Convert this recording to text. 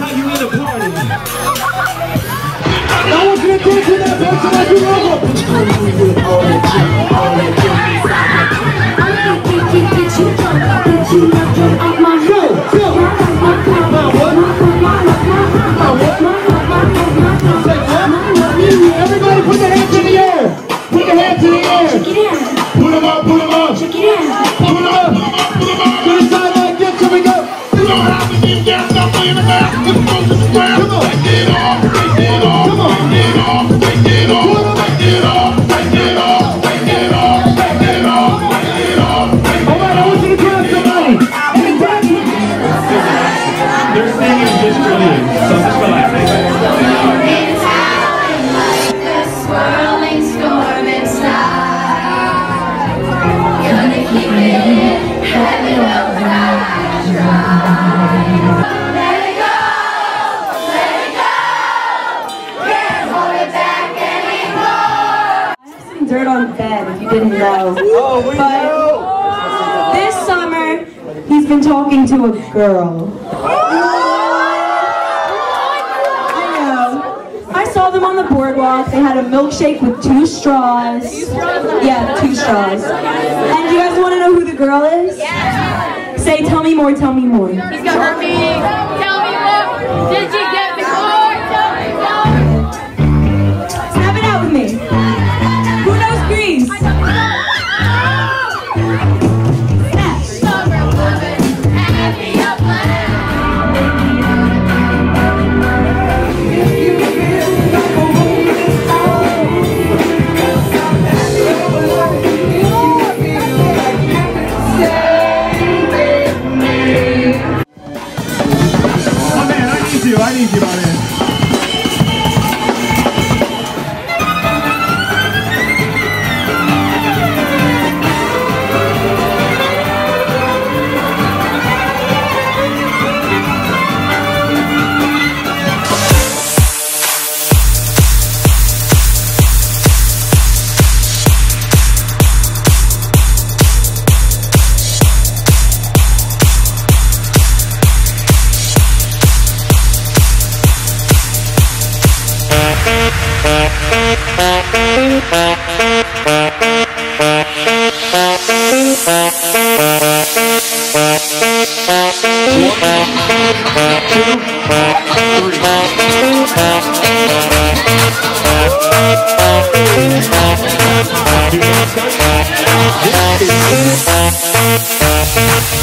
how you end a party. I want you to dance to that person like you love them. Go, go. Now what? Now what? Say what? Everybody put your hands in the air. Dirt on the bed if you didn't know. Oh, we But this summer, he's been talking to a girl. I know. I saw them on the boardwalk. They had a milkshake with two straws. Yeah, two straws. And you guys want to know who the girl is? Say, tell me more, tell me more. He's got herpes. Tell me more. Did you This is